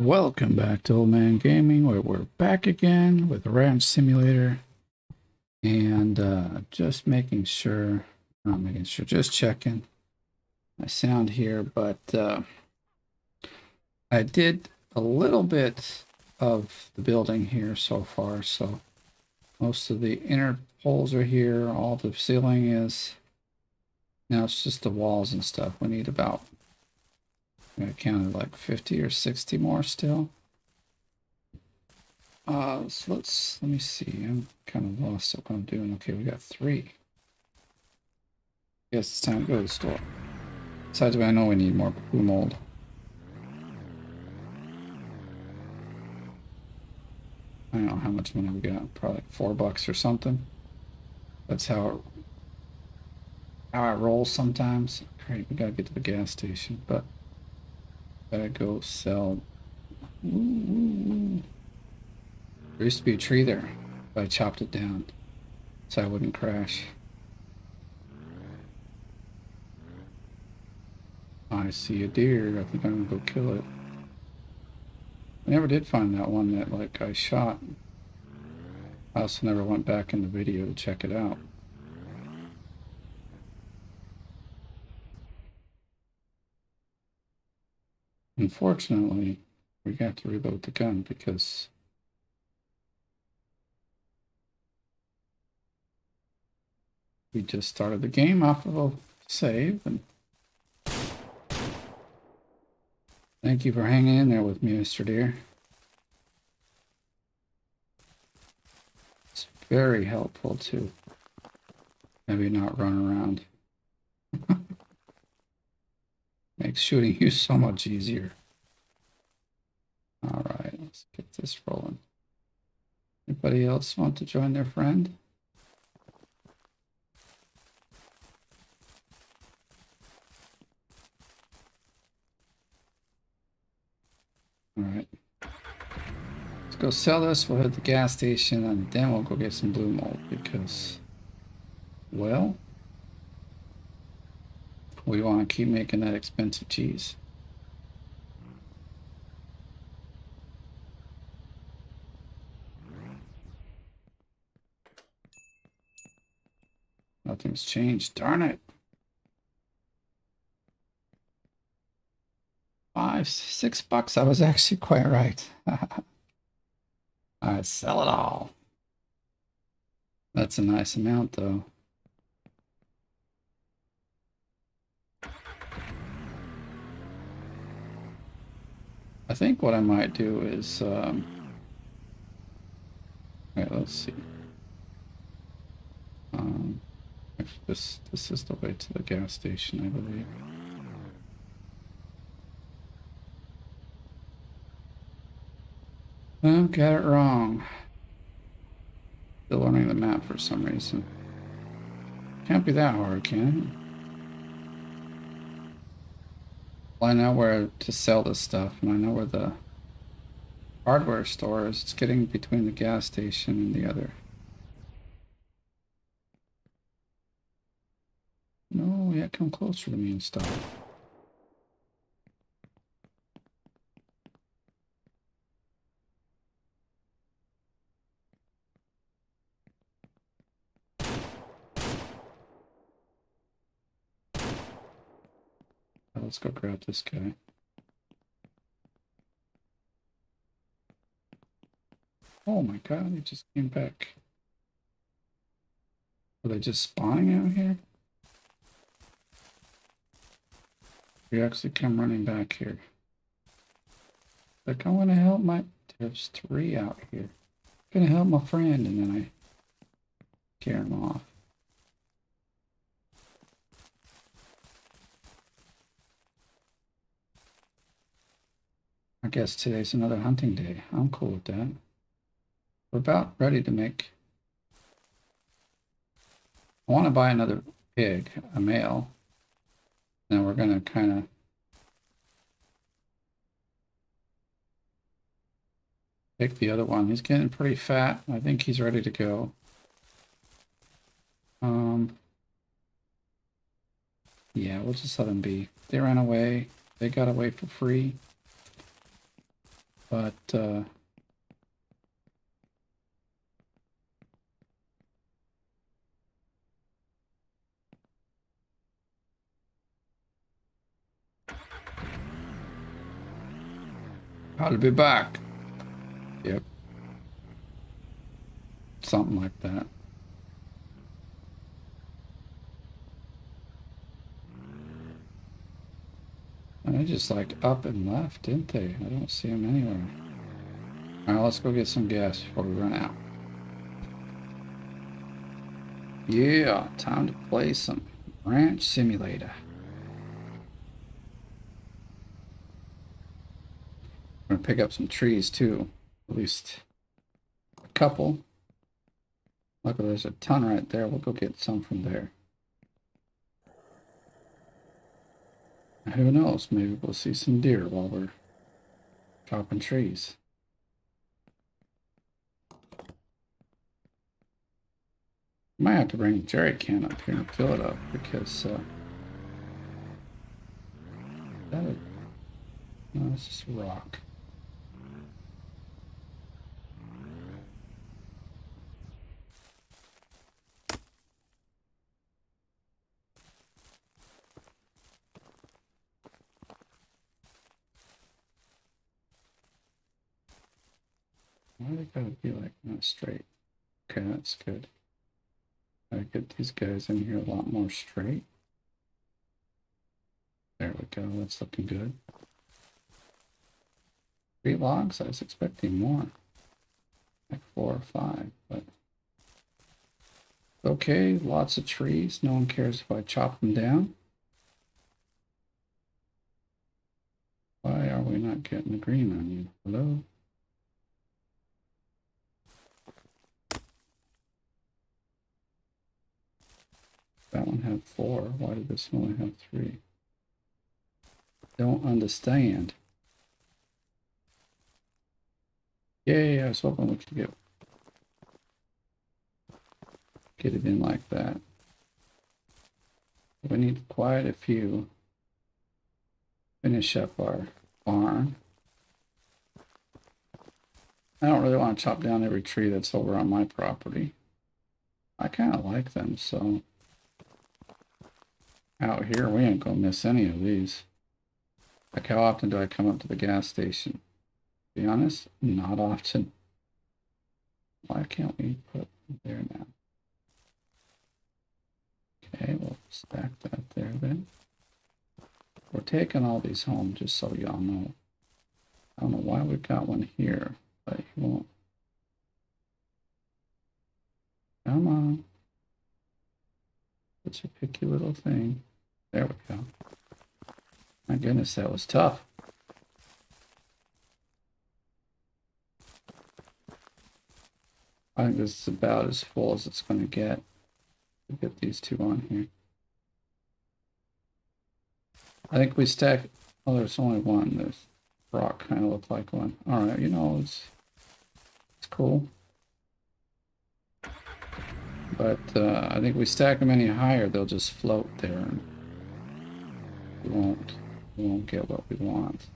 Welcome back to Old Man Gaming, where we're back again with Ranch Simulator. And uh, just making sure, not making sure, just checking my sound here. But uh, I did a little bit of the building here so far. So most of the inner poles are here, all the ceiling is. Now it's just the walls and stuff. We need about I counted like 50 or 60 more still. Uh, so let's, let me see. I'm kind of lost at what I'm doing. Okay, we got three. Guess it's time to go to the store. Besides, I know we need more blue mold. I don't know how much money we got. Probably like four bucks or something. That's how it, how it rolls sometimes. Great, we gotta get to the gas station, but Gotta go sell. There used to be a tree there, but I chopped it down so I wouldn't crash. I see a deer. I think I'm gonna go kill it. I never did find that one that like I shot. I also never went back in the video to check it out. Unfortunately, we got to reload the gun because we just started the game off of a save and thank you for hanging in there with me, Mr. Deer. It's very helpful to maybe not run around. Makes shooting you so much easier. All right, let's get this rolling. Anybody else want to join their friend? All right. Let's go sell this. We'll hit the gas station and then we'll go get some blue mold because, well, we want to keep making that expensive cheese. Nothing's changed. Darn it. Five, six bucks. I was actually quite right. I sell it all. That's a nice amount, though. I think what I might do is, um, right, let's see. Um, this this is the way to the gas station, I believe. Oh, got it wrong. Still learning the map for some reason. Can't be that hard, can it? I know where to sell this stuff, and I know where the hardware store is. It's getting between the gas station and the other. No, yeah, come closer to me and stuff. Let's go grab this guy. Oh my god, he just came back. Are they just spawning out here? We actually come running back here. Like, I want to help my... There's three out here. I'm gonna help my friend, and then I Tear him off. I guess today's another hunting day. I'm cool with that. We're about ready to make... I want to buy another pig, a male. Then we're going to kind of... Pick the other one. He's getting pretty fat. I think he's ready to go. Um, yeah, we'll just let him be. They ran away. They got away for free. But uh, I'll be back. Yep. Something like that. They just like up and left, didn't they? I don't see them anywhere. Alright, let's go get some gas before we run out. Yeah, time to play some Ranch Simulator. I'm gonna pick up some trees too. At least a couple. Look, there's a ton right there. We'll go get some from there. Who knows? Maybe we'll see some deer while we're chopping trees. Might have to bring a jerry can up here and fill it up because uh, that is, no, it's just rock. Why they gotta be like not straight? Okay, that's good. I get these guys in here a lot more straight. There we go, that's looking good. Three logs? I was expecting more. Like four or five, but okay, lots of trees. No one cares if I chop them down. Why are we not getting the green on you? Hello? That one had four. Why did this one only have three? Don't understand. Yay, I was hoping we could get get it in like that. We need quite a few. Finish up our barn. I don't really want to chop down every tree that's over on my property. I kind of like them, so out here, we ain't gonna miss any of these. Like, how often do I come up to the gas station? Be honest, not often. Why can't we put there now? Okay, we'll stack that there then. We're taking all these home, just so y'all know. I don't know why we've got one here, but you won't. Come on. Such a picky little thing. There we go. My goodness, that was tough. I think this is about as full as it's going to get. Get these two on here. I think we stack. Oh, there's only one. This rock kind of looked like one. All right, you know, it's it's cool. But uh, I think we stack them any higher, they'll just float there. We won't we won't get what we want.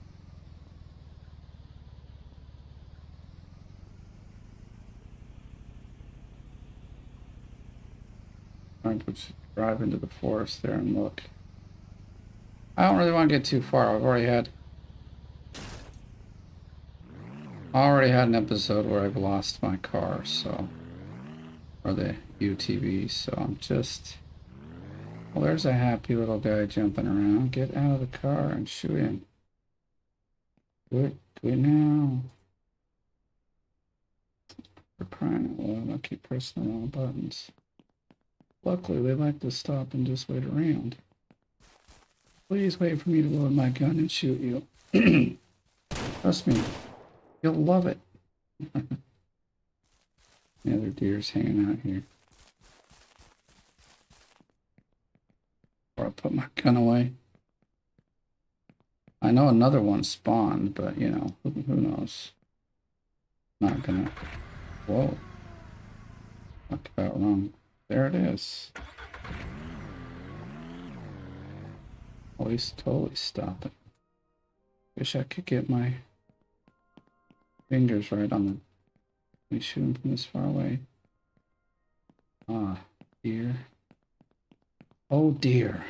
I'm going to drive into the forest there and look. I don't really want to get too far. I've already had already had an episode where I've lost my car, so or the UTV, so I'm just well, there's a happy little guy jumping around. Get out of the car and shoot him. Do it. Do it now. We're crying out. I keep pressing the wrong buttons. Luckily, they like to stop and just wait around. Please wait for me to load my gun and shoot you. Trust me, you'll love it. the other deer's hanging out here. Or I put my gun away. I know another one spawned, but you know, who, who knows? Not gonna. Whoa. Talked about wrong. There it is. He's totally stopping. Wish I could get my fingers right on the. Let me shoot him from this far away. Ah, dear. Oh dear.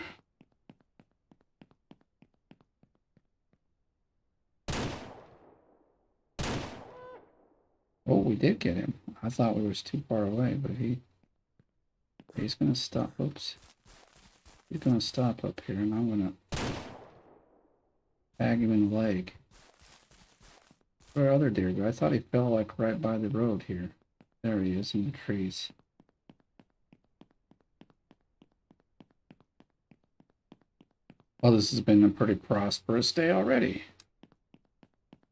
Oh, we did get him. I thought we was too far away, but he he's gonna stop. Oops. He's gonna stop up here, and I'm gonna bag him in the leg. Where other deer go? I thought he fell like right by the road here. There he is in the trees. Well, this has been a pretty prosperous day already.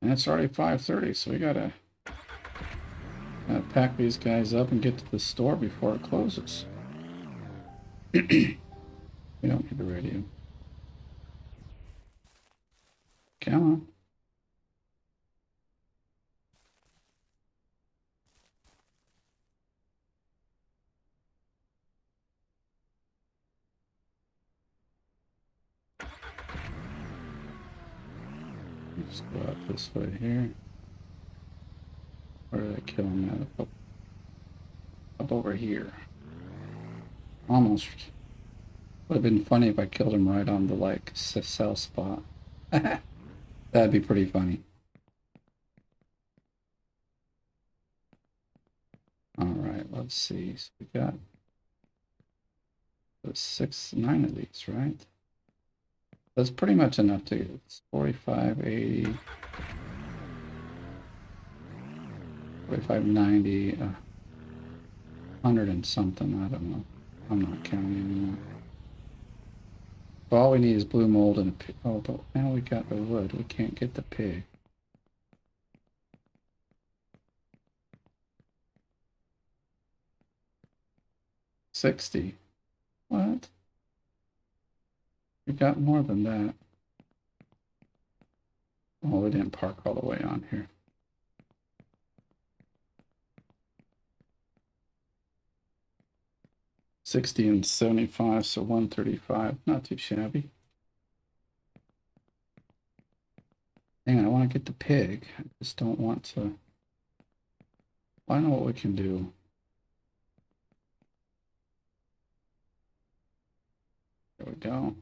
And it's already 5.30, so we gotta, gotta pack these guys up and get to the store before it closes. we don't need the radio. Come on. Let's go out this way here. Where did I kill him at? Up, over here. Almost. Would have been funny if I killed him right on the like sell spot. That'd be pretty funny. All right, let's see. So we got six, nine of these, right? That's pretty much enough to it's 45, 80, 45, 90, uh, 100 and something. I don't know. I'm not counting anymore. But all we need is blue mold and a pig. Oh, but now we got the wood. We can't get the pig. Sixty. What? We got more than that. Oh, we didn't park all the way on here. Sixty and seventy-five, so one thirty-five. Not too shabby. Dang, I want to get the pig. I just don't want to. I know what we can do. There we go.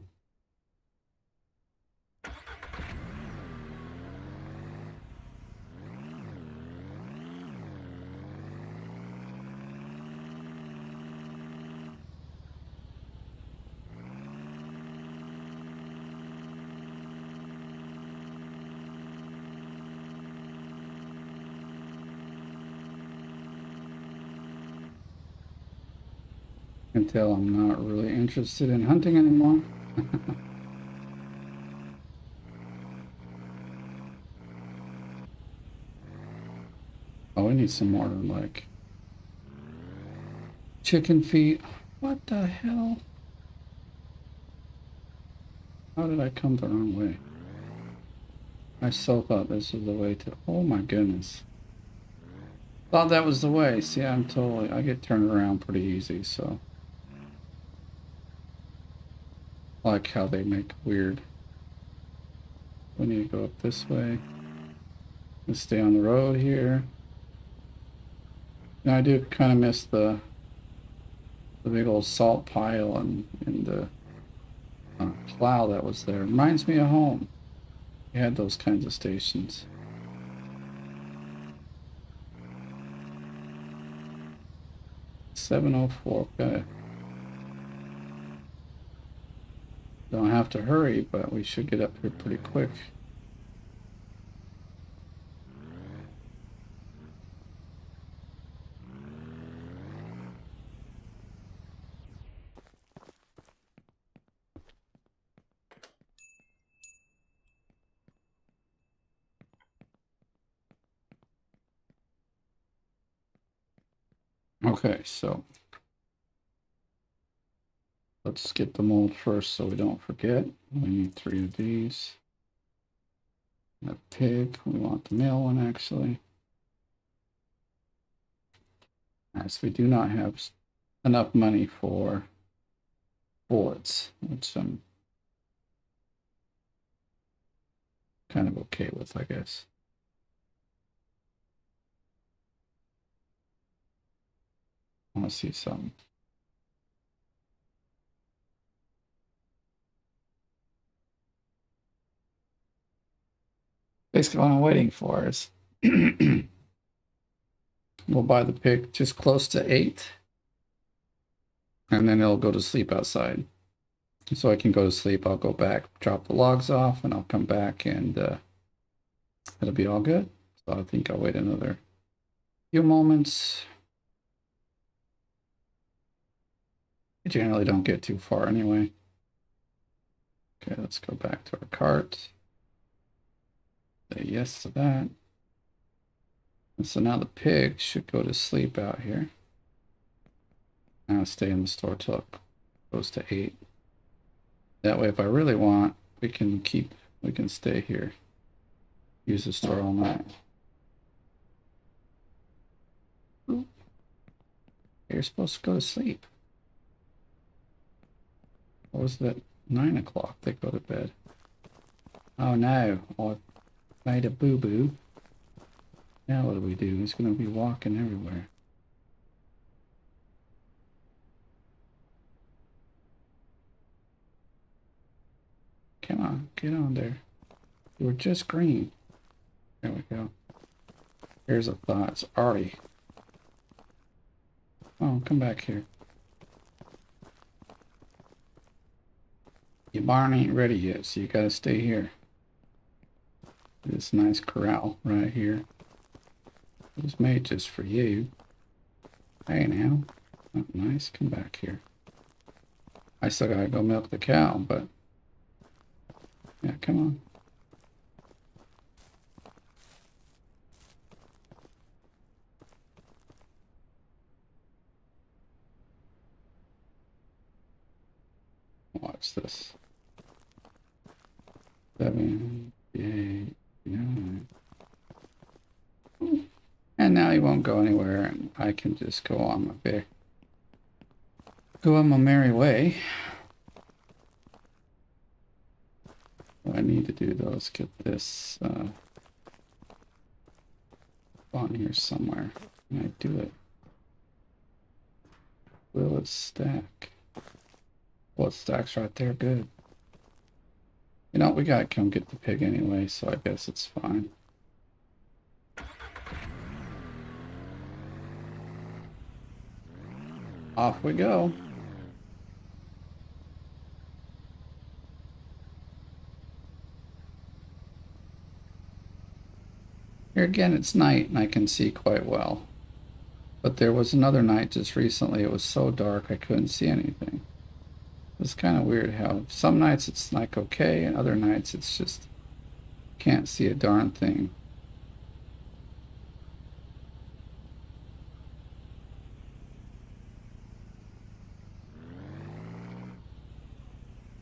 Can tell I'm not really interested in hunting anymore. oh, we need some more like chicken feet. What the hell? How did I come the wrong way? I so thought this was the way to... Oh my goodness. Thought that was the way. See, I'm totally... I get turned around pretty easy, so... like how they make weird. We need to go up this way. Let's stay on the road here. Now I do kind of miss the the big old salt pile and, and the uh, plow that was there. Reminds me of home. We had those kinds of stations. Seven oh four. Okay. Don't have to hurry, but we should get up here pretty quick. Okay, so let's get the mold first so we don't forget. We need three of these. A pig, we want the male one actually. As we do not have enough money for bullets, which I'm kind of okay with, I guess. I want to see some Basically, what I'm waiting for is we'll buy the pig just close to eight, and then it'll go to sleep outside. So I can go to sleep. I'll go back, drop the logs off, and I'll come back, and uh, it'll be all good. So I think I'll wait another few moments. I generally don't get too far anyway. Okay, let's go back to our cart. Say yes to that. And so now the pig should go to sleep out here. Now stay in the store till it goes to eight. That way, if I really want, we can keep, we can stay here. Use the store all night. You're supposed to go to sleep. What was that? Nine o'clock they go to bed. Oh no, I made a boo-boo. Now what do we do? He's going to be walking everywhere. Come on, get on there. You were just green. There we go. Here's a thought. It's Artie. Oh, come back here. Your barn ain't ready yet, so you gotta stay here. This nice corral right here. It was made just for you. Hey now. Nice, come back here. I still gotta go milk the cow, but... Yeah, come on. Watch this. Seven, eight, nine. And now he won't go anywhere, and I can just go on my big, go on my merry way. What I need to do though is get this uh, on here somewhere. Can I do it? Will it stack? Well, it stacks right there. Good. You know, we gotta come get the pig anyway, so I guess it's fine. Off we go. Here again, it's night and I can see quite well. But there was another night just recently, it was so dark I couldn't see anything. It's kind of weird how some nights it's like okay, and other nights it's just can't see a darn thing.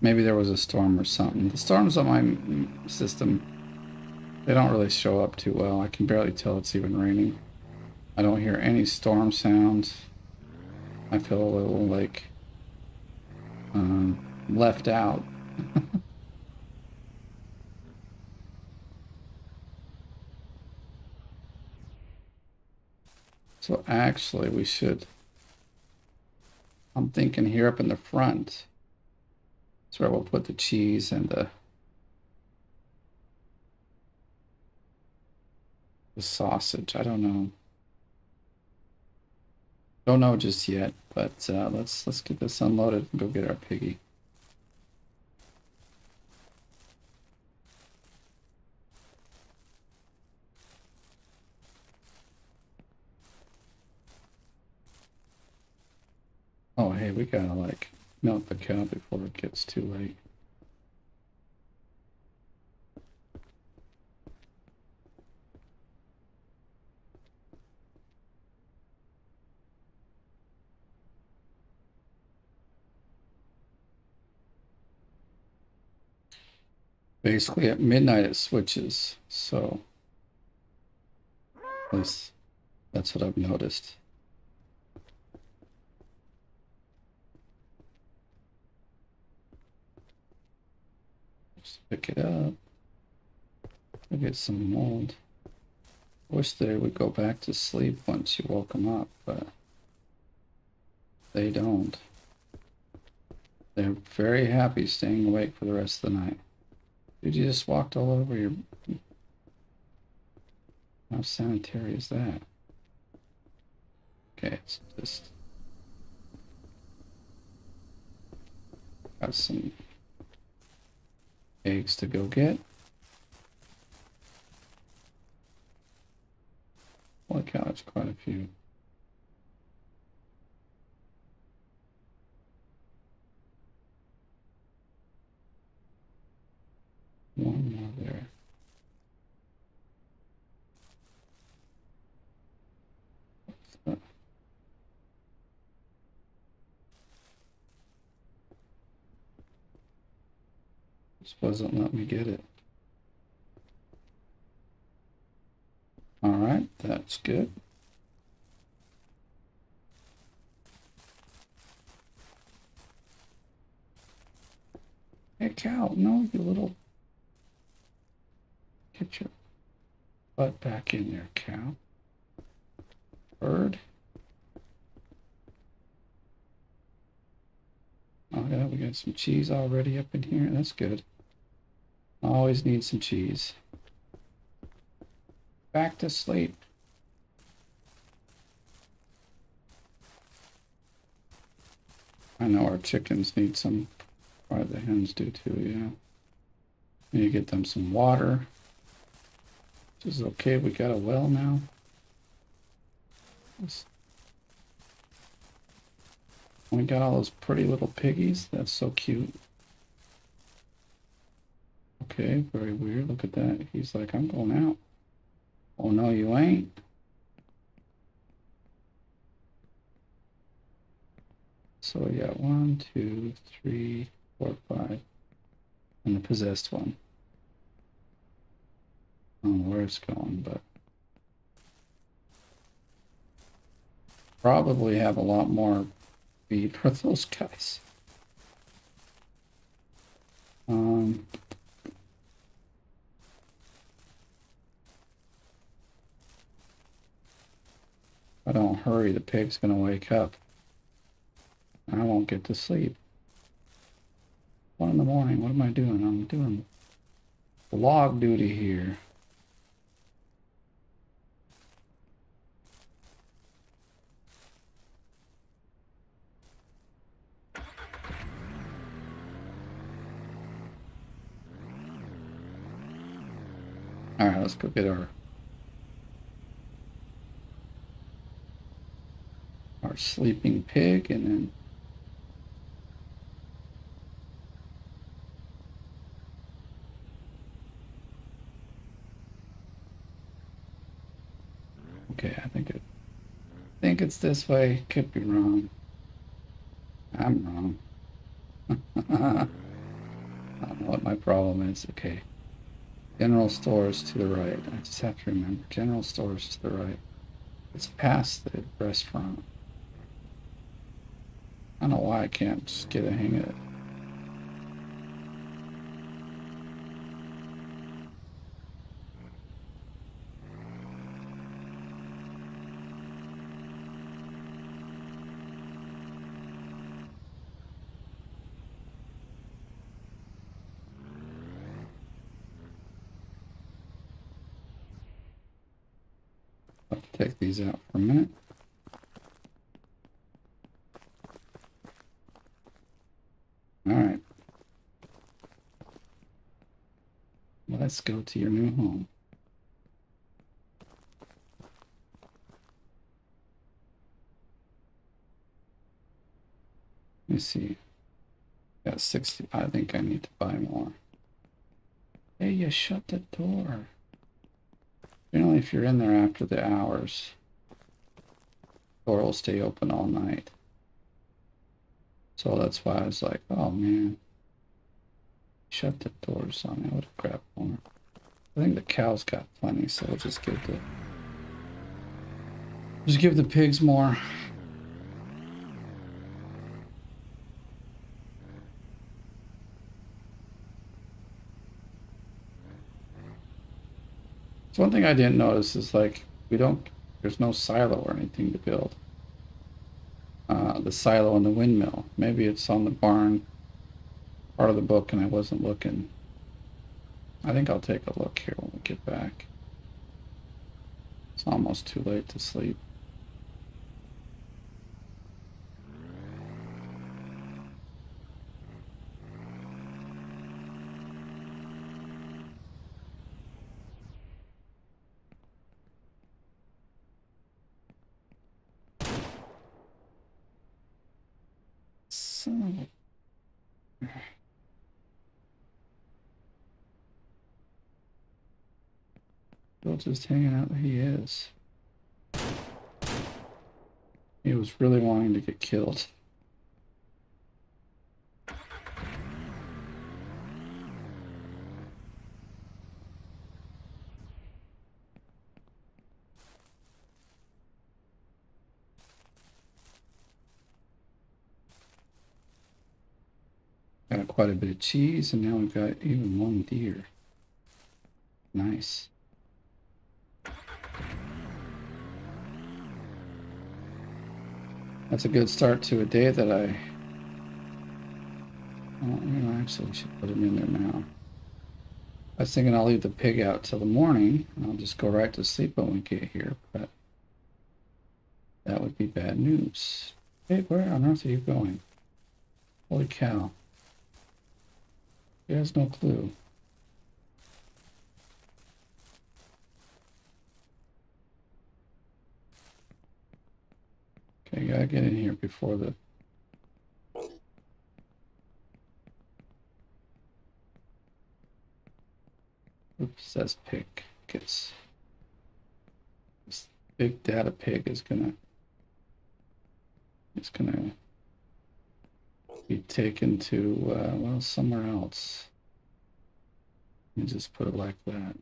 Maybe there was a storm or something. The storms on my system, they don't really show up too well. I can barely tell it's even raining. I don't hear any storm sounds. I feel a little like um, left out. so actually we should, I'm thinking here up in the front, that's where we'll put the cheese and the the sausage. I don't know. Don't know just yet, but uh, let's let's get this unloaded and go get our piggy. Oh, hey, we gotta like milk the cow before it gets too late. Basically at midnight it switches, so at least that's what I've noticed. Just pick it up. I get some mold. Wish they would go back to sleep once you woke them up, but they don't. They're very happy staying awake for the rest of the night. Dude, you just walked all over your... How sanitary is that? Okay, it's just... Got some eggs to go get. Holy cow, that's quite a few. One more there. What's that? This wasn't let me get it. All right, that's good. Hey, cow, no, you little Get your butt back in there, cow. Bird. Oh yeah, we got some cheese already up in here. That's good. Always need some cheese. Back to sleep. I know our chickens need some, or the hens do too, yeah. Need to get them some water. This is okay. We got a well now. We got all those pretty little piggies. That's so cute. Okay, very weird. Look at that. He's like, I'm going out. Oh, no, you ain't. So we got one, two, three, four, five. And the possessed one I don't know where it's going, but probably have a lot more feed for those guys. Um, if I don't hurry, the pig's to wake up. I won't get to sleep. One in the morning, what am I doing? I'm doing log duty here. Alright, let's go get our our sleeping pig and then Okay, I think it I think it's this way. Could be wrong. I'm wrong. I don't know what my problem is. Okay. General stores to the right. I just have to remember. General stores to the right. It's past the restaurant. I don't know why I can't just get a hang of it. take these out for a minute. All right. Let's go to your new home. Let me see. Got 60. I think I need to buy more. Hey, you shut the door. Generally, if you're in there after the hours, door will stay open all night. So that's why I was like, oh man, shut the doors on. I would have grabbed more. I think the cows got plenty, so we'll just give the just give the pigs more. So one thing I didn't notice is like we don't there's no silo or anything to build. uh, the silo and the windmill. Maybe it's on the barn part of the book and I wasn't looking. I think I'll take a look here when we get back. It's almost too late to sleep. Son of a- Still just hanging out he is. He was really wanting to get killed. Got quite a bit of cheese, and now we've got even one deer. Nice. That's a good start to a day that I. Oh, you know, actually, we should put him in there now. I was thinking I'll leave the pig out till the morning, and I'll just go right to sleep when we get here, but that would be bad news. Hey, where on earth are you going? Holy cow. He has no clue. Okay, gotta get in here before the. Oops, that's pig gets. This big data pig is gonna. Is gonna be taken to, uh, well, somewhere else. Me just put it like that.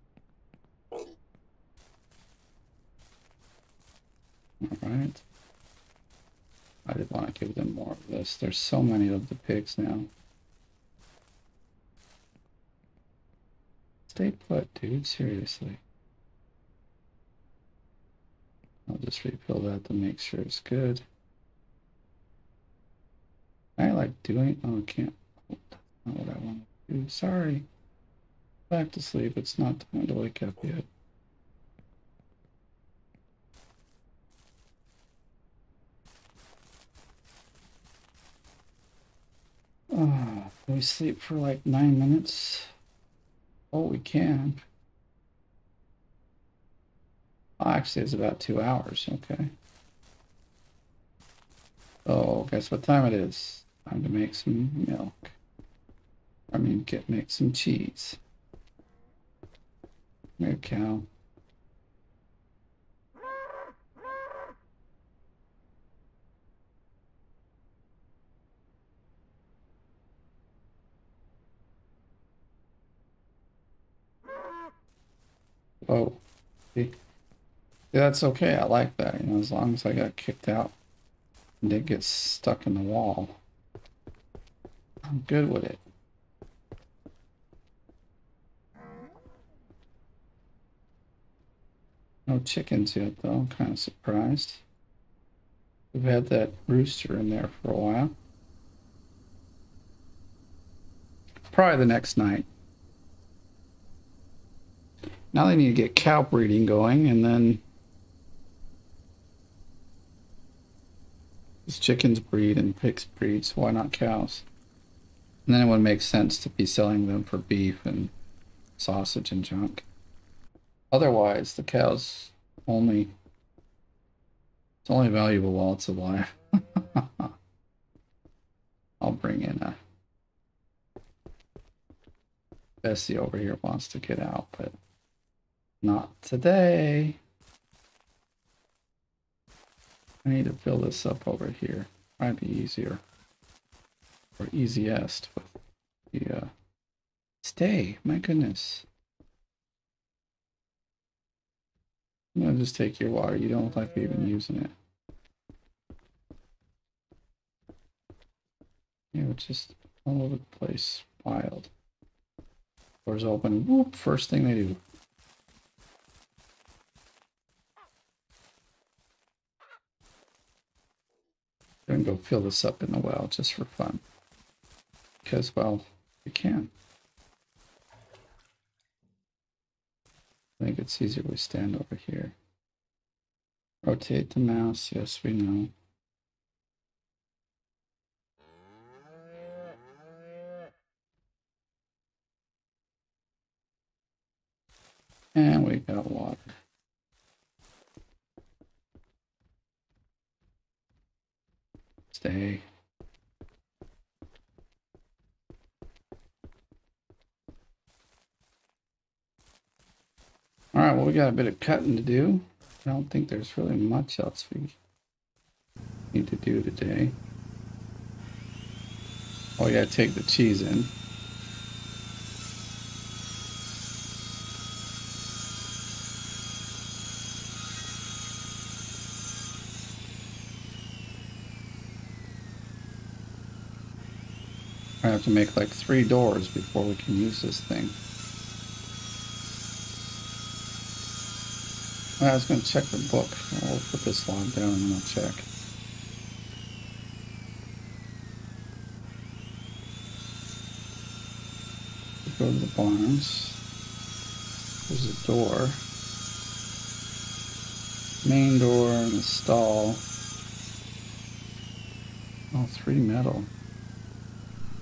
Alright. I did want to give them more of this. There's so many of the pigs now. Stay put, dude. Seriously. I'll just refill that to make sure it's good. I like doing. Oh, I can't. not what I want to do. Sorry. Back to sleep. It's not time to wake up yet. Oh, can we sleep for like nine minutes? Oh, we can. Oh, actually, it's about two hours. Okay. Oh, guess what time it is? Time to make some milk. I mean, get make some cheese. Come here, cow. Oh, see, that's okay. I like that. You know, as long as I got kicked out and didn't get stuck in the wall, I'm good with it. No chickens yet, though. I'm kind of surprised. We've had that rooster in there for a while. Probably the next night. Now they need to get cow breeding going, and then these chickens breed and pigs breed, so why not cows? And then it would make sense to be selling them for beef and sausage and junk. Otherwise, the cows only it's only valuable while it's alive. I'll bring in a Bessie over here wants to get out, but not today. I need to fill this up over here. Might be easier. Or easiest with the uh stay, my goodness. I'm gonna just take your water. You don't look like you're even using it. Yeah, it's just all over the place. Wild. Doors open. Whoop, first thing they do. We're gonna go fill this up in the well just for fun. Because, well, we can. I think it's easier we stand over here. Rotate the mouse, yes, we know. And we got water. Stay. All right, well, we got a bit of cutting to do. I don't think there's really much else we need to do today. Oh, yeah, take the cheese in. Have to make like three doors before we can use this thing. I was going to check the book. I'll put this log down and I'll check. Go to the barns. There's a door. Main door and the stall. Oh, three metal.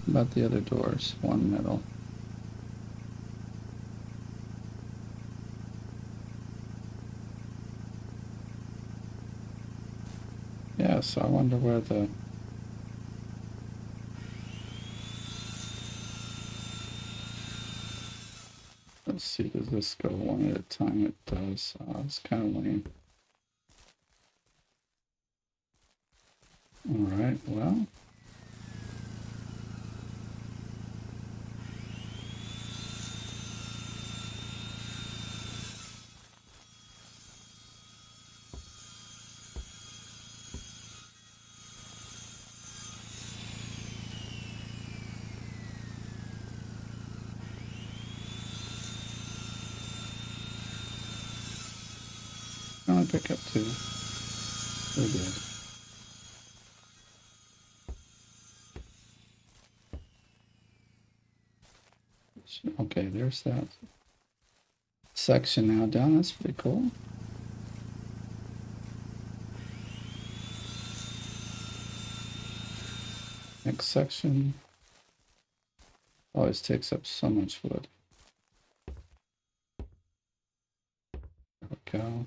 About the other doors, one metal. Yeah, so I wonder where the Let's see, does this go one at a time? It does. Uh, it's kind of lame. Alright, well. Pick up two. We're. Okay, there's that section now done. That's pretty cool. Next section always takes up so much wood. There we go.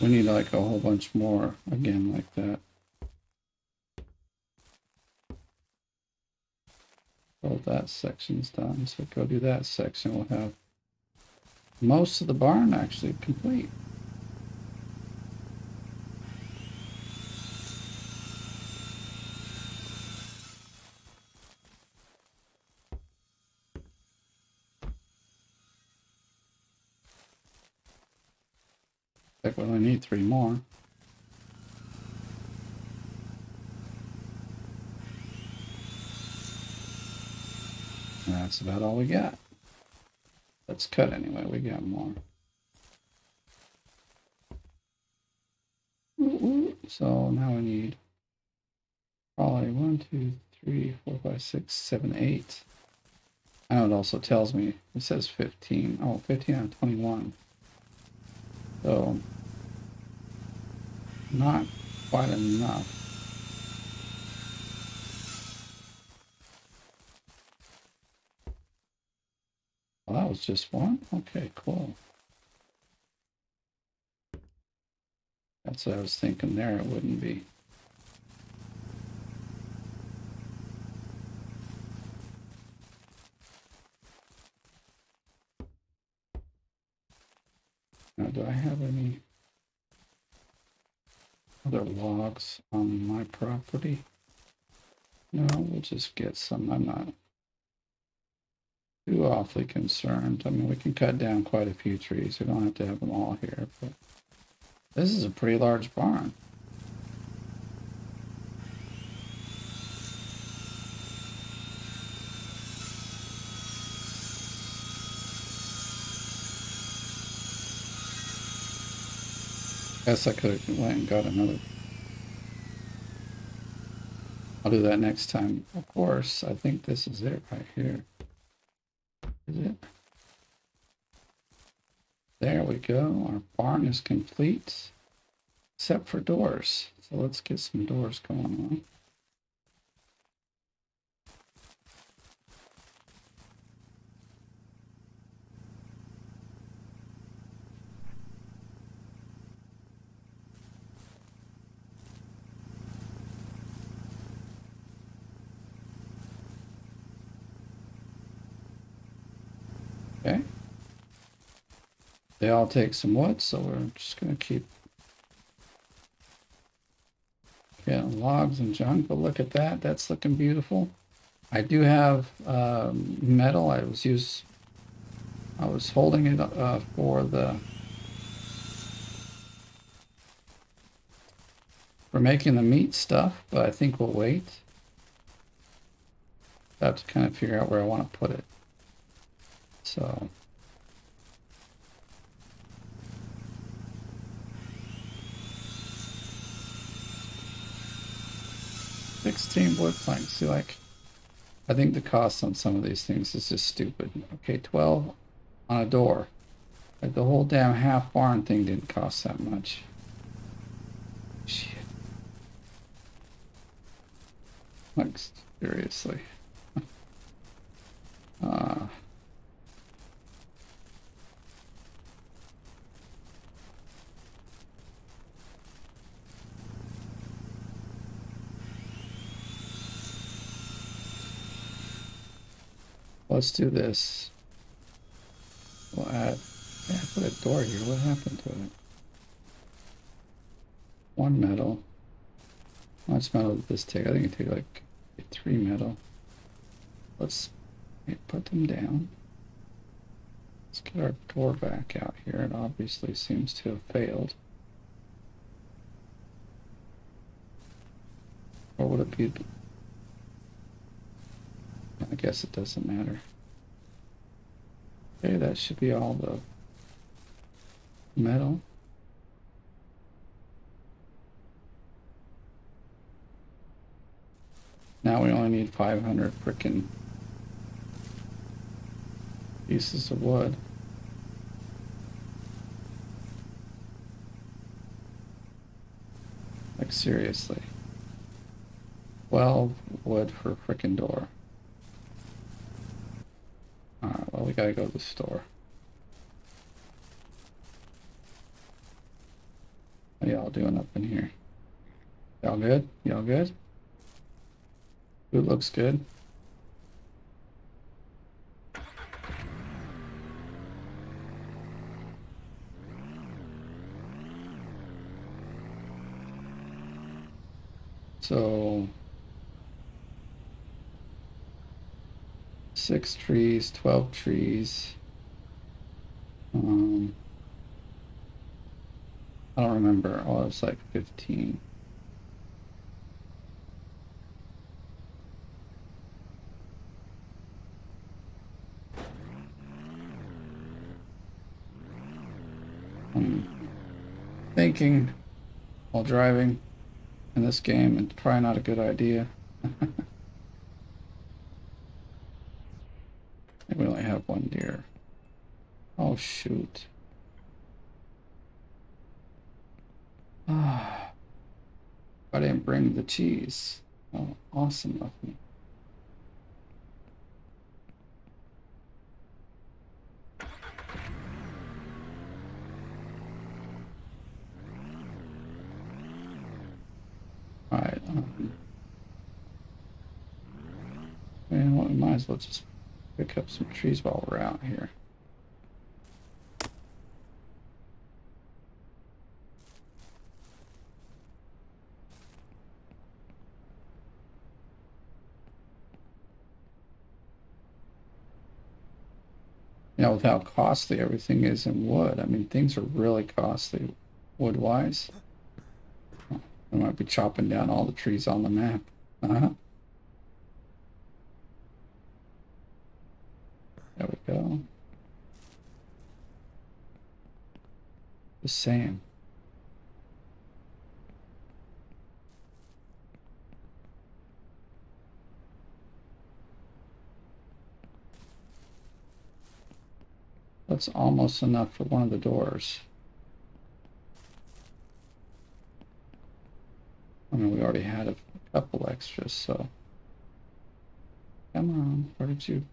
We need like a whole bunch more again mm-hmm. like that. Well, that section's done, so go do that section. We'll have most of the barn actually complete. Only need three more. That's about all we got. Let's cut anyway, we got more. So now we need probably one, two, three, four, five, six, seven, eight. I know it also tells me, it says 15. Oh, 15 out of 21. So, not quite enough. Well, that was just one? Okay, cool. That's what I was thinking there, it wouldn't be. Now, do I have any other logs on my property? No, we'll just get some. I'm not too awfully concerned. I mean, we can cut down quite a few trees. We don't have to have them all here, but this is a pretty large barn. Guess I could have went and got another. I'll do that next time. Of course, I think this is it right here. Is it? There we go. Our barn is complete, except for doors. So let's get some doors going on. Okay. They all take some wood, so we're just gonna keep getting logs and junk, but look at that, that's looking beautiful. I do have um, metal, I was use I was holding it uh, for the for making the meat stuff, but I think we'll wait. I have to kind of figure out where I want to put it. So. Sixteen wood planks. See, like, I think the cost on some of these things is just stupid. Okay, twelve on a door. Like the whole damn half barn thing didn't cost that much. Shit. Like seriously. uh Let's do this. We'll add, yeah, put a door here. What happened to it? One metal. How much metal did this take? I think it took like three metal. Let's put them down. Let's get our door back out here. It obviously seems to have failed. Or would it be I guess it doesn't matter. Okay, that should be all the metal. Now we only need 500 frickin' pieces of wood. Like seriously. 12 wood for frickin' door. Alright, well we gotta go to the store. How y'all doing up in here? Y'all good? Y'all good? Food looks good. So six trees, 12 trees. Um, I don't remember. Oh, it's like 15. I'm thinking while driving in this game, it's probably not a good idea. we only have one deer. Oh, shoot. Ah. I didn't bring the cheese. Oh, awesome of me. Alright, um, well, we might as well just pick up some trees while we're out here. you know, with how costly everything is in wood. I mean, things are really costly wood-wise. I might be chopping down all the trees on the map. Uh-huh. There we go. The same. That's almost enough for one of the doors. I mean, we already had a couple extras, so... Come on, where did you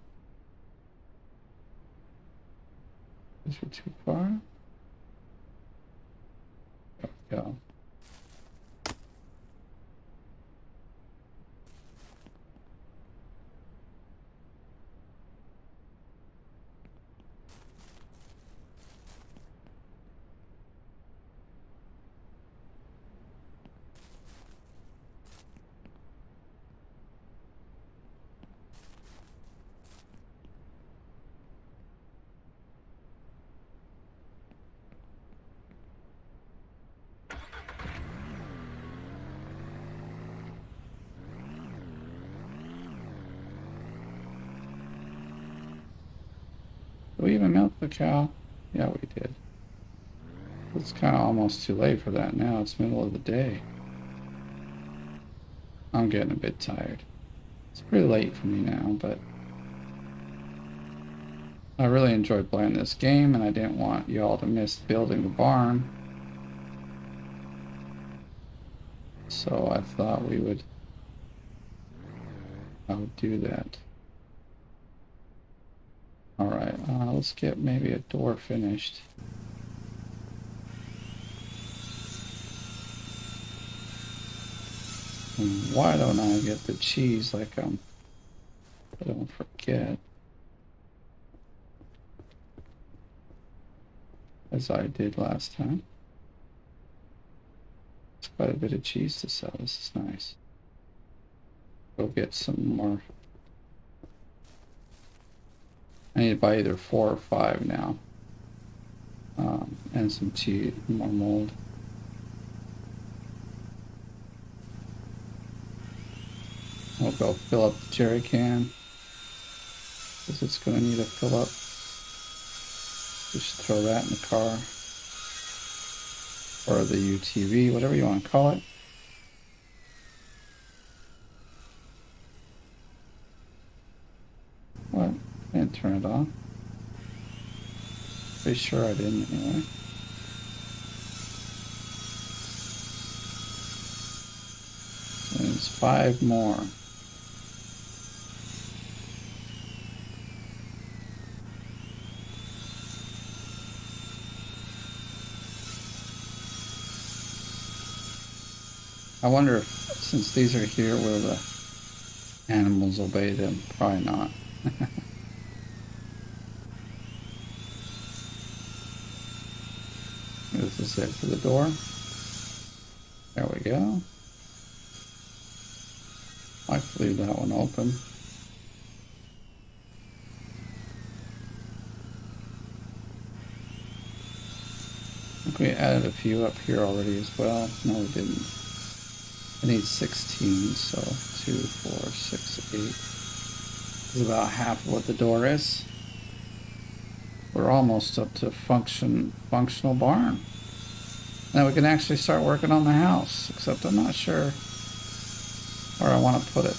Is it too far? There we go. we even milk the cow? Yeah, we did. It's kind of almost too late for that now. It's middle of the day. I'm getting a bit tired. It's pretty late for me now, but I really enjoyed playing this game and I didn't want y'all to miss building the barn. So I thought we would I would do that. Alright, uh, let's get maybe a door finished. And why don't I get the cheese like I'm... I don't forget. As I did last time. It's quite a bit of cheese to sell. This is nice. Go get some more I need to buy either four or five now. Um, and some cheese, more mold. We'll go fill up the jerry can. Because it's going to need a fill up. Just throw that in the car. Or the UTV, whatever you want to call it. What? Didn't turn it on. Pretty sure I didn't anyway. There's five more. I wonder if, since these are here, will the animals obey them? Probably not. It for the door. There we go. I can leave that one open. I think we added a few up here already as well. No, we didn't. I need 16, so 2, 4, 6, 8. This is about half of what the door is. We're almost up to function functional barn. Now we can actually start working on the house, except I'm not sure where I want to put it.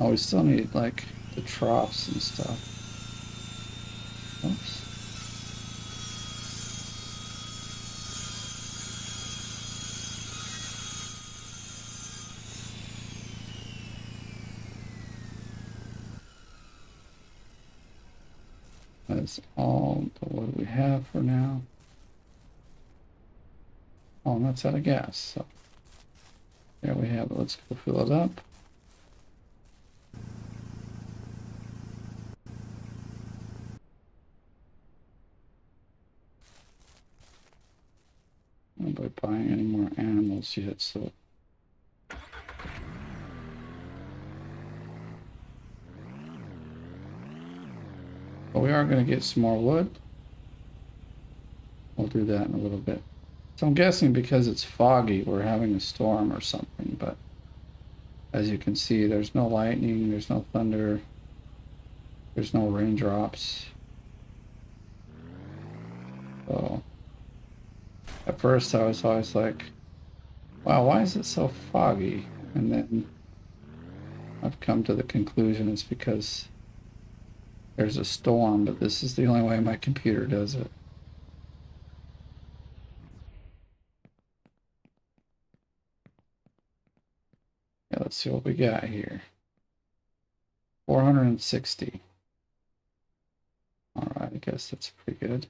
Oh, we still need like the troughs and stuff. Oops. That's all the wood we have for now. Oh, and that's out of gas. So there we have it. Let's go fill it up. By buying any more animals yet, so. But we are going to get some more wood. We'll do that in a little bit. So I'm guessing because it's foggy, we're having a storm or something, but As you can see, there's no lightning, there's no thunder, there's no raindrops. So, at first I was always like, wow, why is it so foggy? And then I've come to the conclusion it's because there's a storm, but this is the only way my computer does it. Yeah, let's see what we got here. 460. All right, I guess that's pretty good.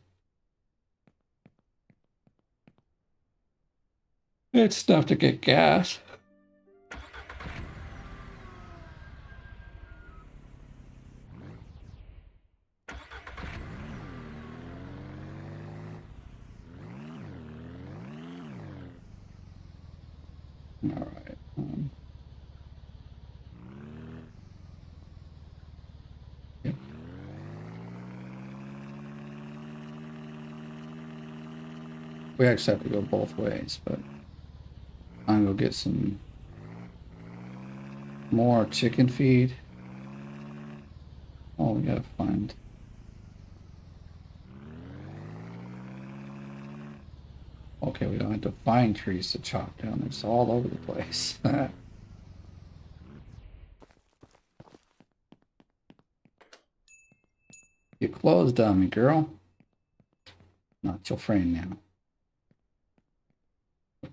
It's enough to get gas. All right. Um. We actually have to go both ways, but I'm gonna get some more chicken feed. Oh, we gotta find. Okay, we don't have to find trees to chop down. It's all over the place. you closed on me, girl. Not your friend now.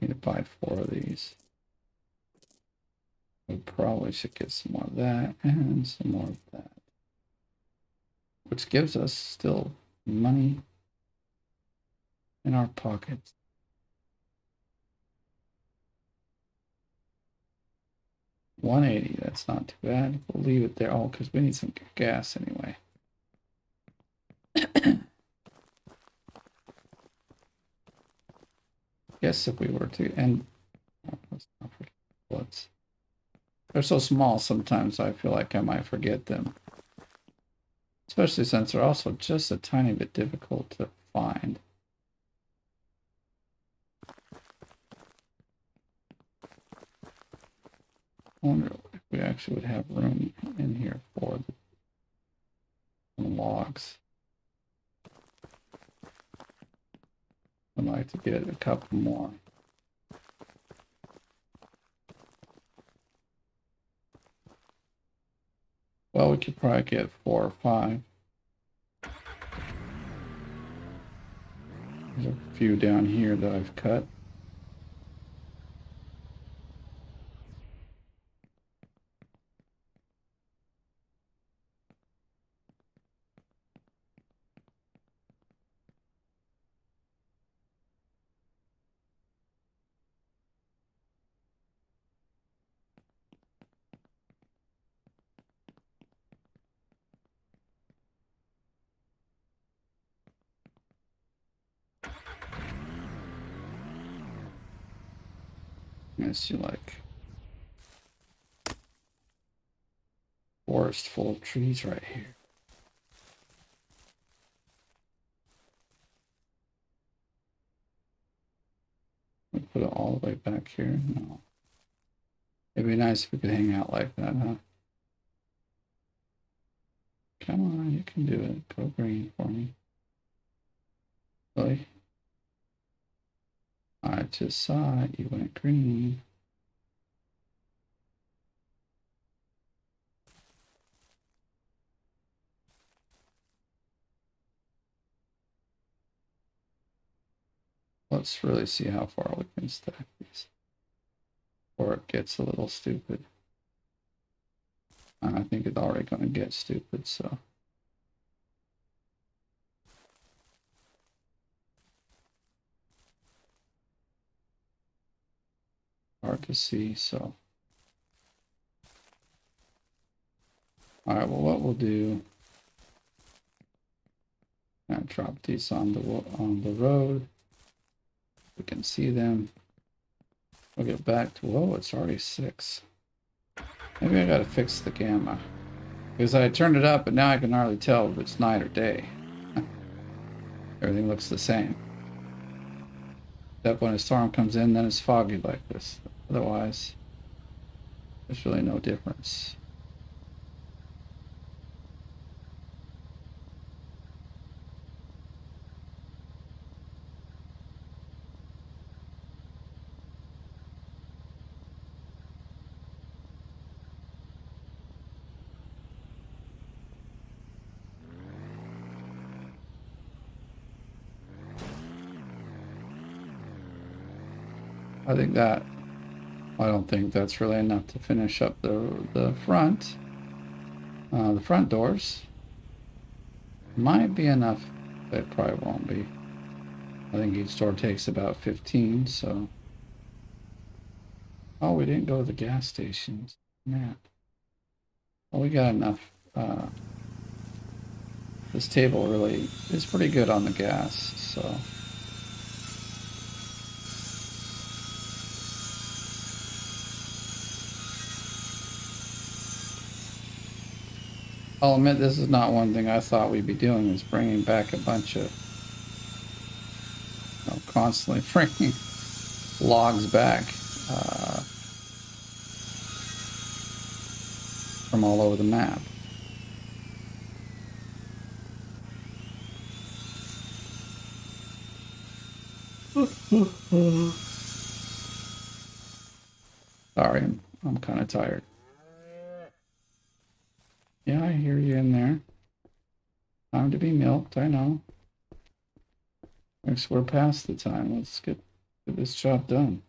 Need to buy four of these. We probably should get some more of that and some more of that. Which gives us still money in our pockets. 180, that's not too bad. We'll leave it there. Oh, because we need some gas anyway. Guess if we were to forget bullets. They're so small sometimes I feel like I might forget them. Especially since they're also just a tiny bit difficult to find. I wonder if we actually would have room in here for the logs. I'd like to get a couple more. Well, we could probably get four or five. There's a few down here that I've cut. See like forest full of trees right here. We put it all the way back here. No. It'd be nice if we could hang out like that, huh? Come on, you can do it. Go green for me. Really? I just saw it. You went green. Let's really see how far we can stack these. Or it gets a little stupid. I think it's already going to get stupid, so. Hard to see, so. All right, well, what we'll do, i drop these on the, on the road. We can see them. We'll get back to, whoa, it's already six. Maybe I gotta fix the gamma. Because I turned it up, but now I can hardly tell if it's night or day. Everything looks the same. Except when a storm comes in, then it's foggy like this. Otherwise, there's really no difference. I think that I don't think that's really enough to finish up the the front. Uh, the front doors might be enough, but it probably won't be. I think each door takes about 15, so. Oh, we didn't go to the gas stations. Map. Well, we got enough. Uh, this table really is pretty good on the gas, so. I'll admit this is not one thing I thought we'd be doing is bringing back a bunch of you know, constantly bringing logs back uh, from all over the map. Sorry, I'm, I'm kind of tired. Yeah, I hear you in there. Time to be milked, I know. Guess we're past the time. Let's get, get this job done.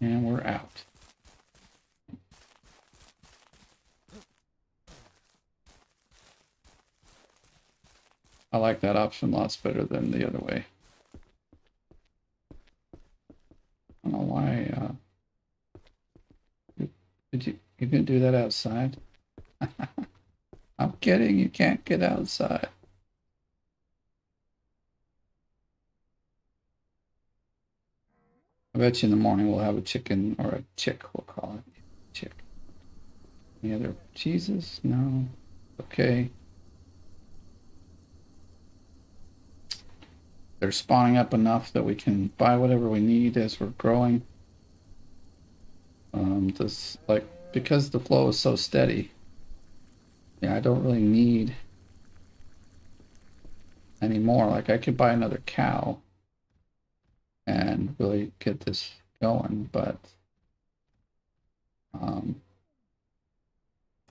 And we're out. I like that option lots better than the other way. I don't know why, uh, did you, you can do that outside? I'm kidding, you can't get outside. I bet you in the morning we'll have a chicken, or a chick, we'll call it. Chick. Any other cheeses? No. Okay. They're spawning up enough that we can buy whatever we need as we're growing. Um, this like because the flow is so steady. Yeah, I don't really need any more. Like I could buy another cow and really get this going, but um,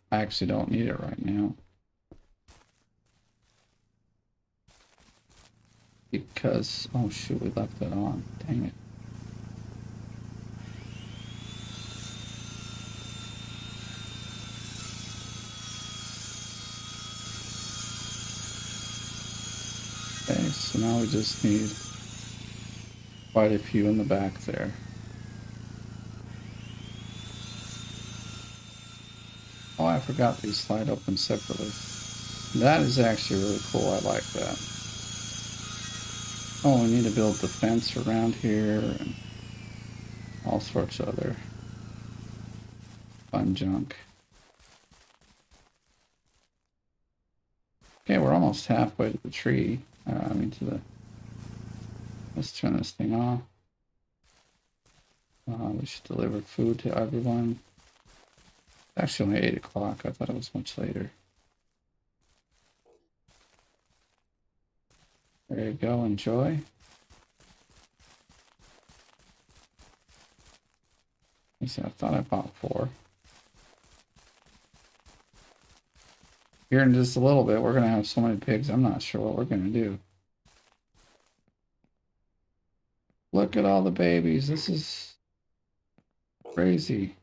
I actually don't need it right now. Because, oh shoot, we left that on. Dang it. Okay, so now we just need quite a few in the back there. Oh, I forgot these slide open separately. That is actually really cool. I like that. Oh, we need to build the fence around here and all sorts of other fun junk. Okay, we're almost halfway to the tree. Uh, I mean to the... Let's turn this thing off. Uh, we should deliver food to everyone. It's actually only 8 o'clock. I thought it was much later. There you go, enjoy. I see, I thought I bought four. Here in just a little bit, we're going to have so many pigs, I'm not sure what we're going to do. Look at all the babies. This is crazy.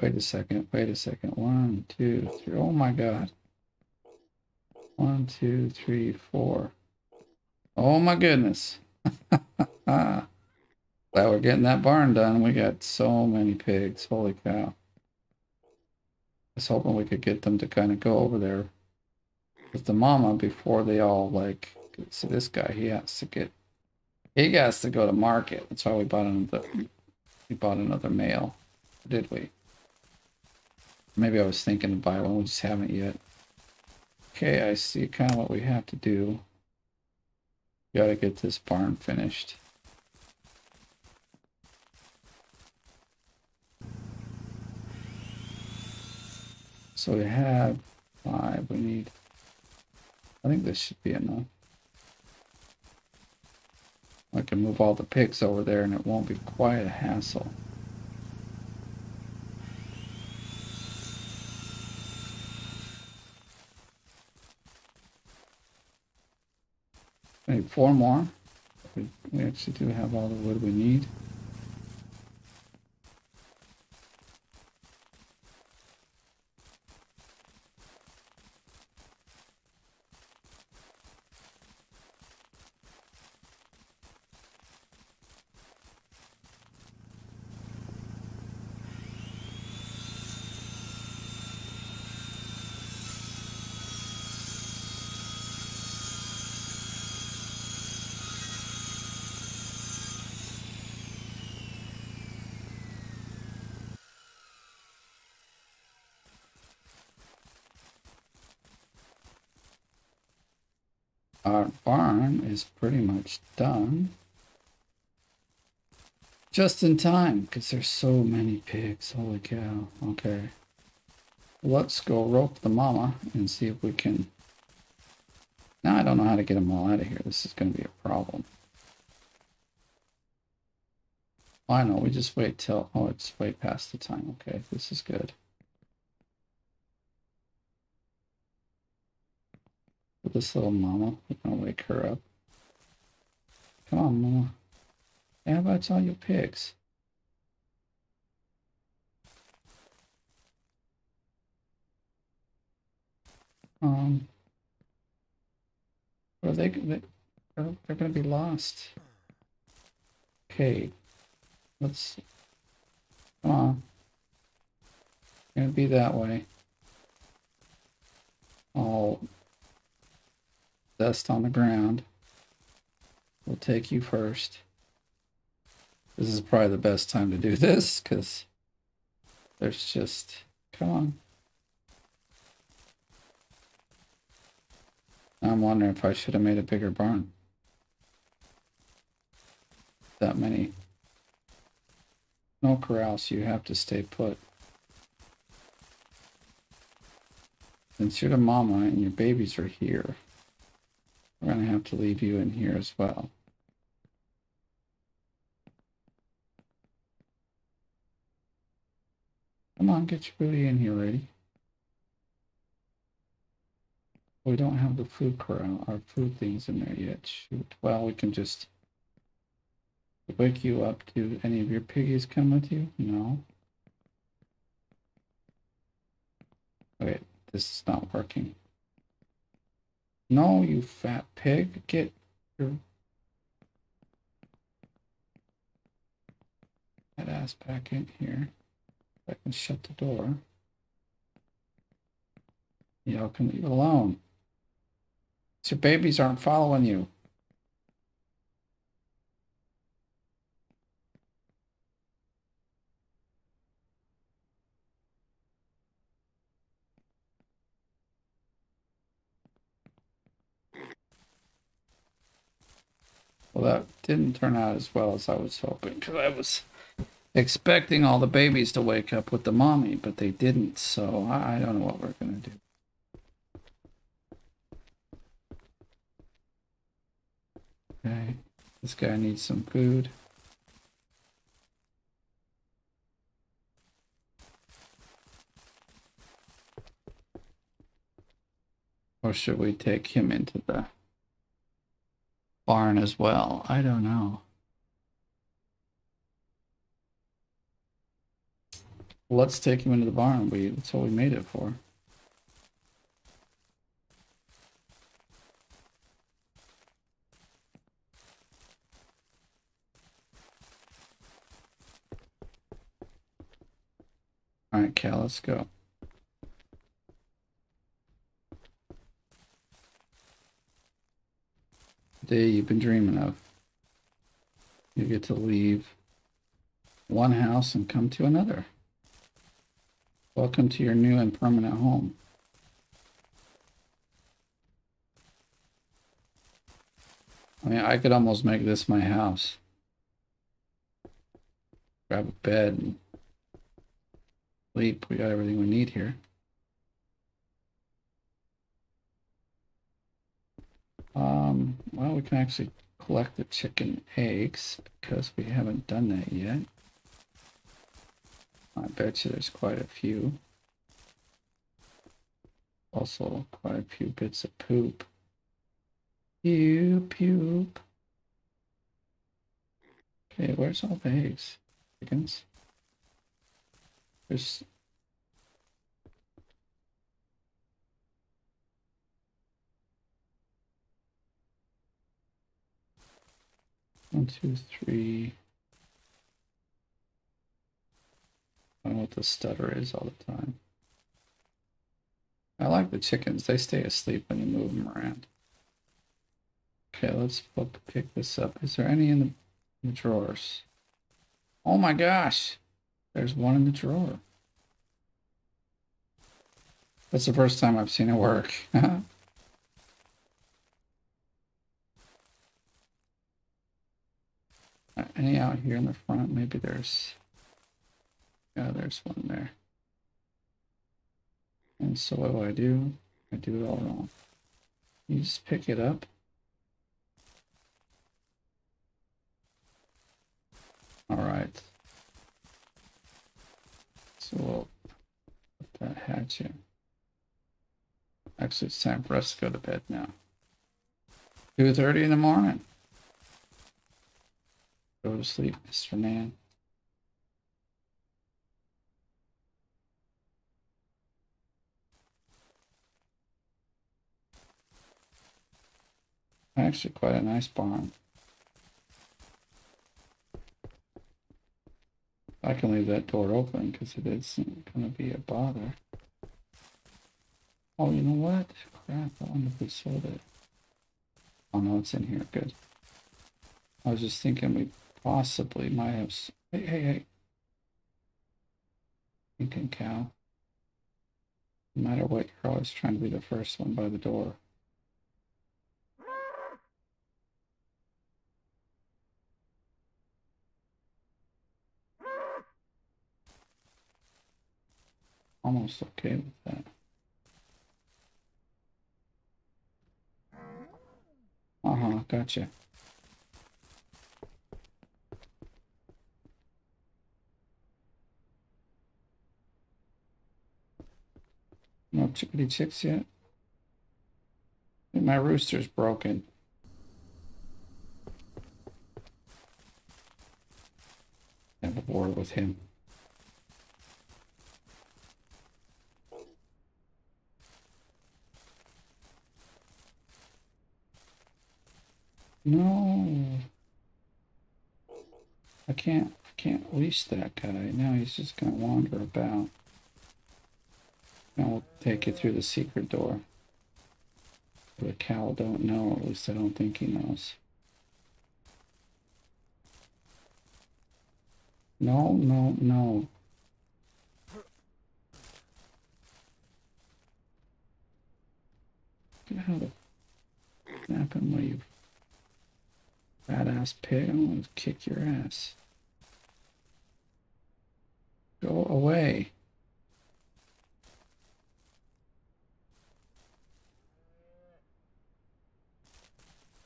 Wait a second. Wait a second. One, two, three. Oh my God. One, two, three, four. Oh my goodness. Glad we're getting that barn done. We got so many pigs. Holy cow. I was hoping we could get them to kind of go over there with the mama before they all like see this guy he has to get he has to go to market. That's why we bought another we bought another male. Did we? Maybe I was thinking to buy one, we just haven't yet. Okay, I see kind of what we have to do. Gotta get this barn finished. So we have five, we need, I think this should be enough. I can move all the pigs over there and it won't be quite a hassle. Maybe four more. We, we actually do have all the wood we need. Our barn is pretty much done. Just in time, because there's so many pigs. Holy cow. Okay. Let's go rope the mama and see if we can... Now I don't know how to get them all out of here. This is going to be a problem. I know, we just wait till... Oh, it's way past the time. Okay, this is good. this little mama. We're gonna wake her up. Come on, mama. How about all your pigs? Um, are they? they they're, they're gonna be lost. Okay, let's. Come on. Gonna be that way. All dust on the ground. We'll take you first. This is probably the best time to do this because there's just, come on. I'm wondering if I should have made a bigger barn. That many. No corrals, you have to stay put. Since you're the mama and your babies are here, we're going to have to leave you in here as well. Come on, get your booty in here, lady. We don't have the food corral, our food things in there yet. Shoot. Well, we can just wake you up. Do any of your piggies come with you? No. Wait, this is not working. No, you fat pig. Get your that ass back in here. I can shut the door. Y'all can leave it alone. So your babies aren't following you. Well, that didn't turn out as well as I was hoping because I was expecting all the babies to wake up with the mommy, but they didn't. So I, don't know what we're going to do. Okay, this guy needs some food. Or should we take him into the barn as well. I don't know. Let's take him into the barn. We that's what we made it for. All right, Cal, let's go. Day you've been dreaming of. You get to leave one house and come to another. Welcome to your new and permanent home. I mean, I could almost make this my house. Grab a bed and sleep. We got everything we need here. Um, well, we can actually collect the chicken eggs because we haven't done that yet. I bet you there's quite a few. Also, quite a few bits of poop. Poop, poop. Okay, where's all the eggs? Chickens? There's One, two, three. I don't know what the stutter is all the time. I like the chickens. They stay asleep when you move them around. Okay, let's pick this up. Is there any in the, in the drawers? Oh my gosh! There's one in the drawer. That's the first time I've seen it work. Any out here in the front? Maybe there's... Yeah, there's one there. And so what do I do? I do it all wrong. You just pick it up. All right. So we'll put that hatch in. Actually, it's time for us to go to bed now. 2.30 in the morning. Go to sleep, Mr. Man. Actually, quite a nice barn. I can leave that door open because it isn't going to be a bother. Oh, you know what? Crap, I wonder if we sold it. Oh no, it's in here. Good. I was just thinking we possibly might have. Hey, hey, hey. Thinking cow. No matter what, you're always trying to be the first one by the door. Almost okay with that. Uh-huh, gotcha. No chickadee chicks yet? my rooster's broken. Have a war with him. No. I can't I can't leash that guy. Now he's just gonna wander about. I'll take you through the secret door. The cow don't know, at least I don't think he knows. No, no, no. Get out of snap him while you badass pig. I'm gonna kick your ass. Go away.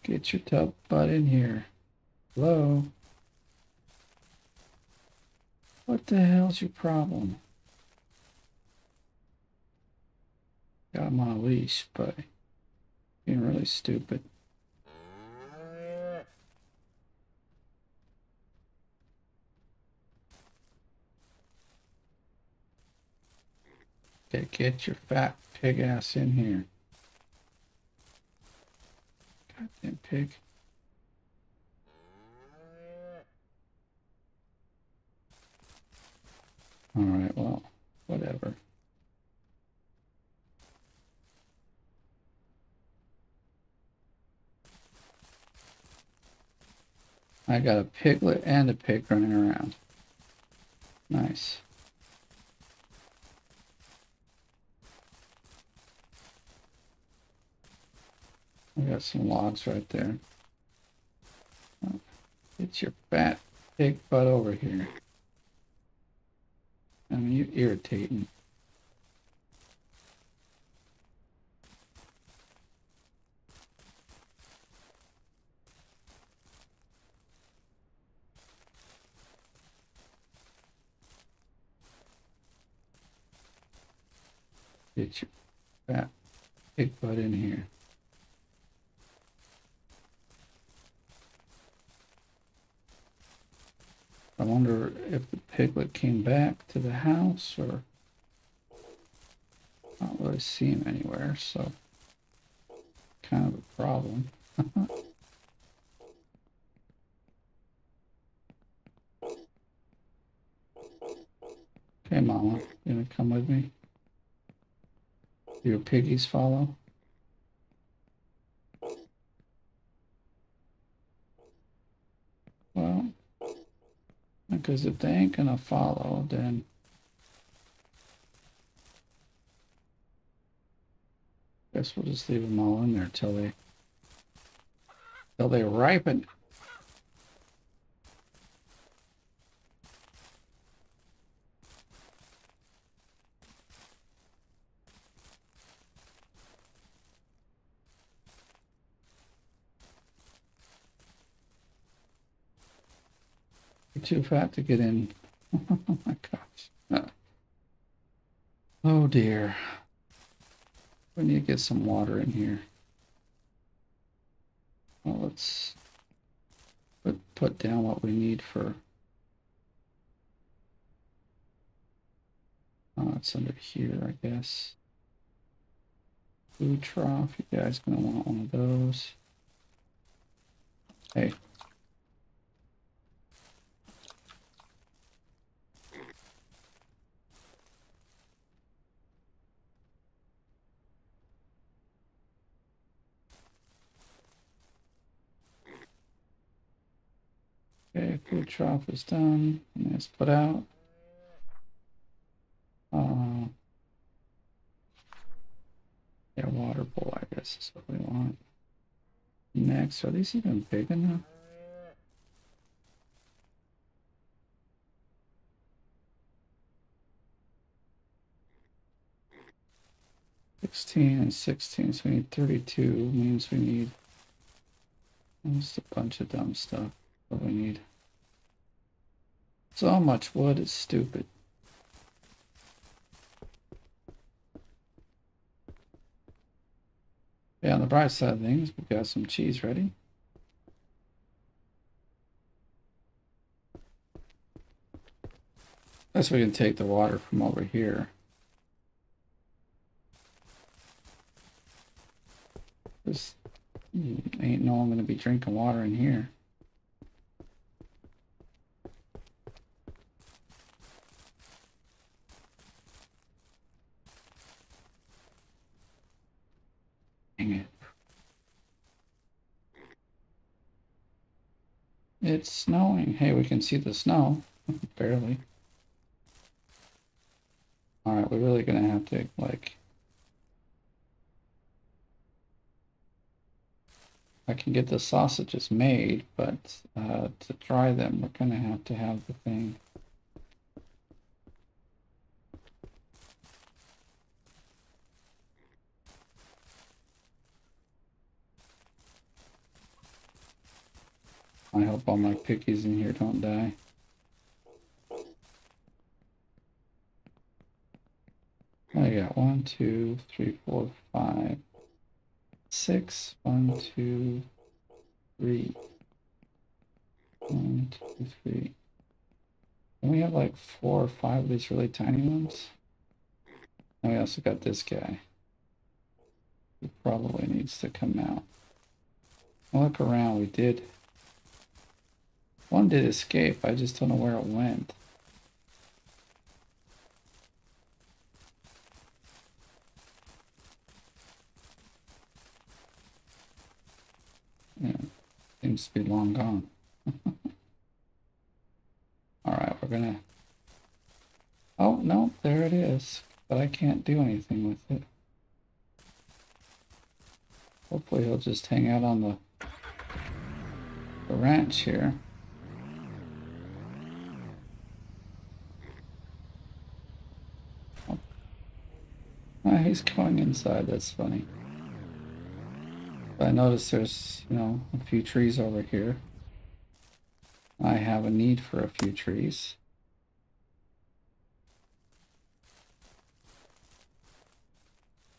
Get your tub butt in here. Hello? What the hell's your problem? Got a leash, but being really stupid. Okay, get your fat pig ass in here. Goddamn pig. Alright, well, whatever. I got a piglet and a pig running around. Nice. I got some logs right there. Oh, Get your fat pig butt over here. I mean, you irritating. Get your fat pig butt in here. I wonder if the piglet came back to the house or don't really see him anywhere, so kind of a problem. okay, Mama, you gonna come with me? Your piggies follow? Well, because if they ain't gonna follow, then guess we'll just leave them all in there till they till they ripen. Too fat to get in. oh my gosh. Uh, oh dear. We need to get some water in here. Well, let's put, put down what we need for... Oh, it's under here, I guess. Food trough. You guys gonna want one of those. Hey, Okay, food trough is done. And it's put out. Uh, yeah, water bowl, I guess is what we want. Next, are these even big enough? Sixteen and sixteen, so we need thirty-two, means we need just a bunch of dumb stuff what we need. So much wood is stupid. Yeah, on the bright side of things, we've got some cheese ready. Guess we can take the water from over here. This hmm, ain't no one gonna be drinking water in here. Dang it. It's snowing. Hey, we can see the snow. Barely. Alright, we're really gonna have to, like... I can get the sausages made, but uh, to dry them, we're gonna have to have the thing. I hope all my pickies in here don't die. I got one, two, three, four, five, six. One, two, three. One, two, three. And we have like four or five of these really tiny ones. And we also got this guy. Who probably needs to come out. Look around, we did one did escape, I just don't know where it went. Yeah, seems to be long gone. Alright, we're gonna... Oh, no, there it is. But I can't do anything with it. Hopefully he'll just hang out on the, the ranch here. Oh, he's going inside, that's funny. But I notice there's, you know, a few trees over here. I have a need for a few trees.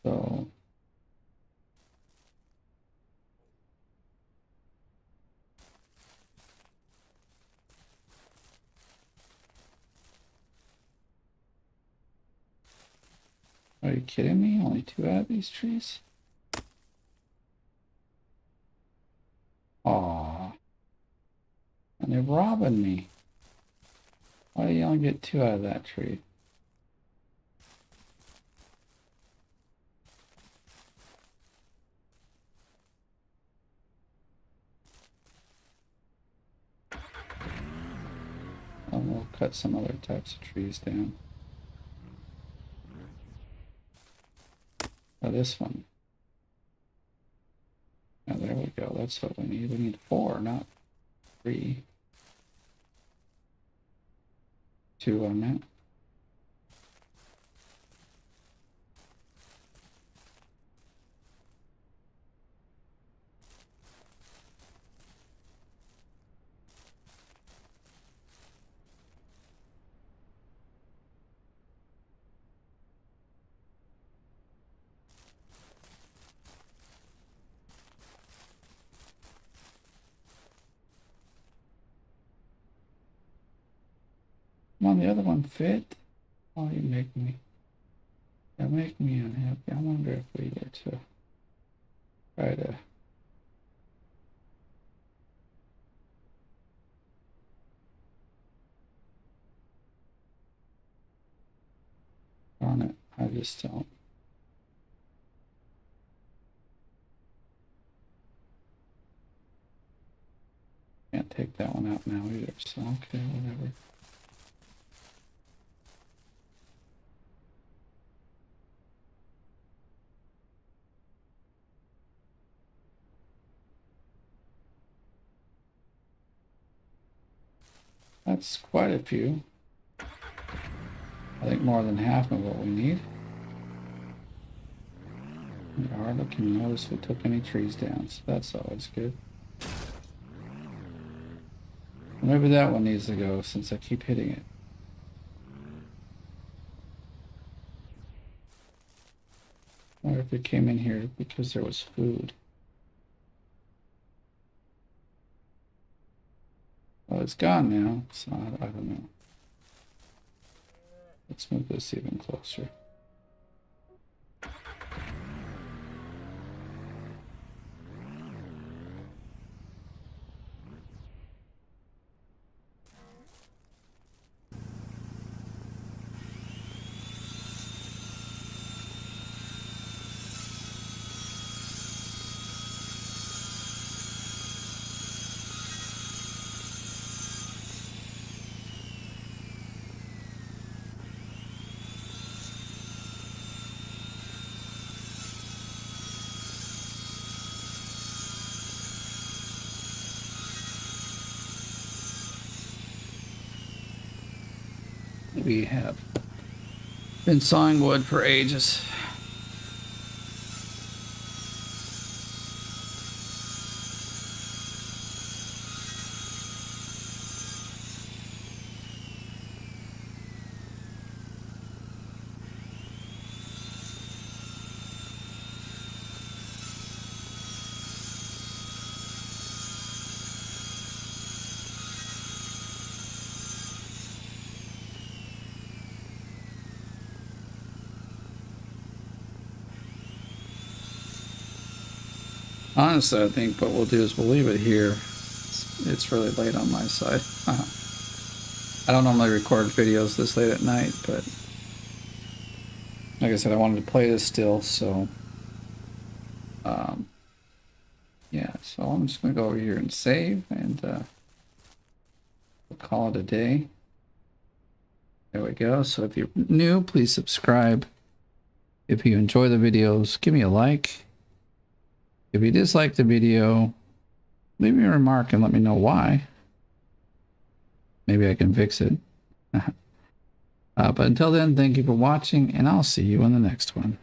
So Are you kidding me? Only two out of these trees? Aw. And they're robbing me. Why do you only get two out of that tree? And we'll cut some other types of trees down. Oh, this one. Oh, there we go. That's what we need. We need four, not three. Two on that. Come on, fit. Oh, you make me. You make me unhappy. I wonder if we get to try to. Darn it, I just don't. Can't take that one out now either, so okay, whatever. That's quite a few. I think more than half of what we need. We hardly can notice we took any trees down, so that's always good. Maybe that one needs to go since I keep hitting it. Or if it came in here because there was food. It's gone now, so I don't know. Let's move this even closer. We have been sawing wood for ages. Honestly, I think what we'll do is we'll leave it here. It's, it's really late on my side. I don't normally record videos this late at night, but like I said, I wanted to play this still, so um, yeah, so I'm just going to go over here and save, and uh, we'll call it a day. There we go. So if you're new, please subscribe. If you enjoy the videos, give me a like If you dislike the video, leave me a remark and let me know why. Maybe I can fix it. uh, but until then, thank you for watching, and I'll see you in the next one.